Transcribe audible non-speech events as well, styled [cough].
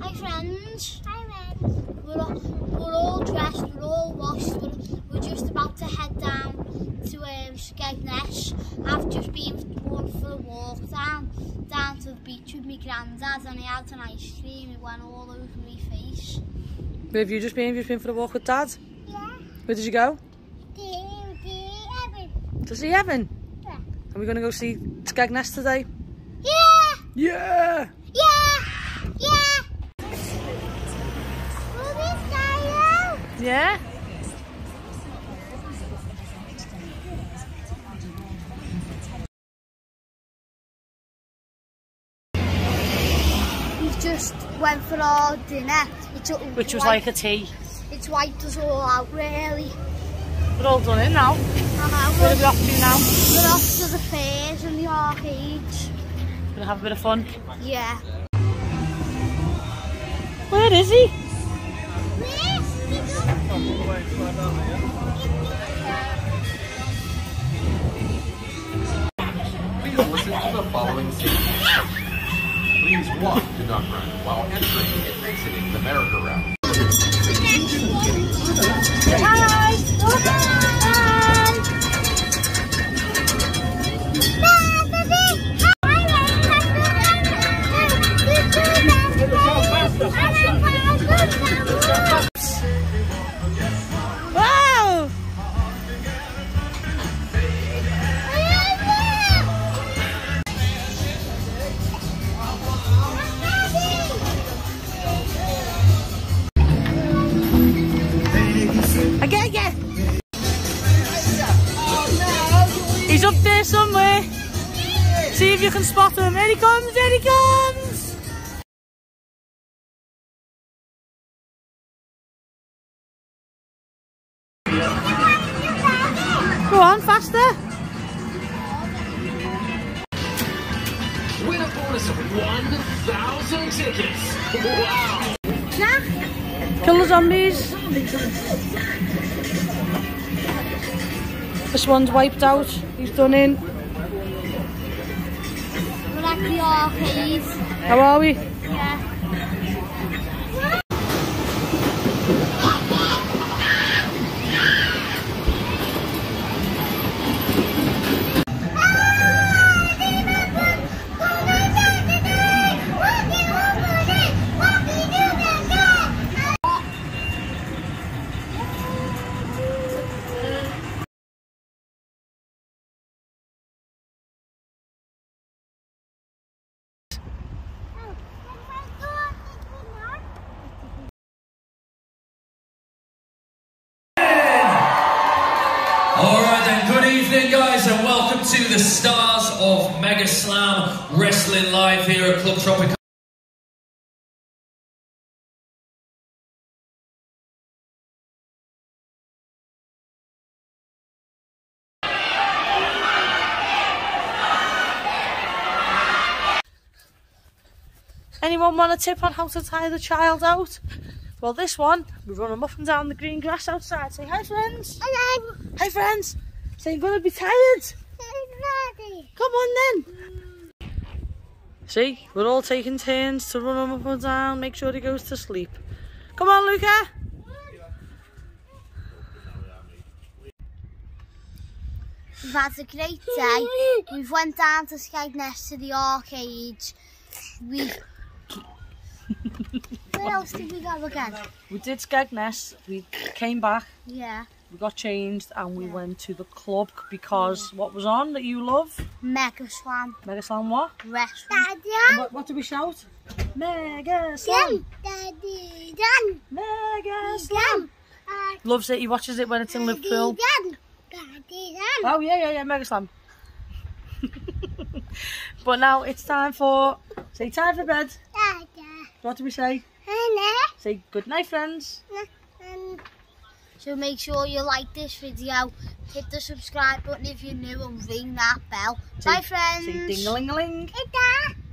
Hi friends. Hi friends. We're all, we're all dressed, we're all washed, we're, we're just about to head down to um, Skegness. I've just been for, for a walk down down to the beach with my granddad and he had an ice cream, it went all over my face. Where have you just been? Have you just been for a walk with Dad? Yeah. Where did you go? The, the Evan. To see Evan? Yeah. Are we going to go see Skegness today? Yeah! Yeah! Yeah! Yeah! Yeah? We just went for our dinner. It's, Which was like a tea. It's wiped us all out really. We're all done in now. Where are we we're, off to now? we're off to the fairs and the arcades. Gonna have a bit of fun. Yeah. Where is he? Please listen to the following statement. Please one, do not run while entering and exiting the merry-go-round. See if you can spot him. Here he comes, here he comes. Go on, faster. Win a bonus of 1,000 tickets. Wow. Kill the zombies. This one's wiped out. He's done in. How are we? Yeah. Wrestling Live here at Club Tropical. Anyone want a tip on how to tie the child out? Well, this one, we run them up and down the green grass outside. Say hi, friends. Hello. Hi, friends. Say you're gonna be tired. Ready. Come on then. See, we're all taking turns to run him up and down. Make sure he goes to sleep. Come on, Luca. We've had a great day. We've went down to Skegness to the arcade. We. [laughs] Where else did we go again? We did Skegness. We came back. Yeah. We got changed and we went to the club because what was on that you love? Mega Slam Mega Slam what? Wrestling. What, what did we shout? Mega Slam. Daddy done. Mega Slam. Done. Loves it. He watches it when it's in Liverpool. done. Daddy done. Oh yeah, yeah, yeah, Mega Slam. [laughs] but now it's time for say time for bed. Dada. What do we say? Anna. Say good night, friends. So make sure you like this video, hit the subscribe button if you're new and ring that bell. Say, Bye friends! Say ding-a-ling-a-ling! -a.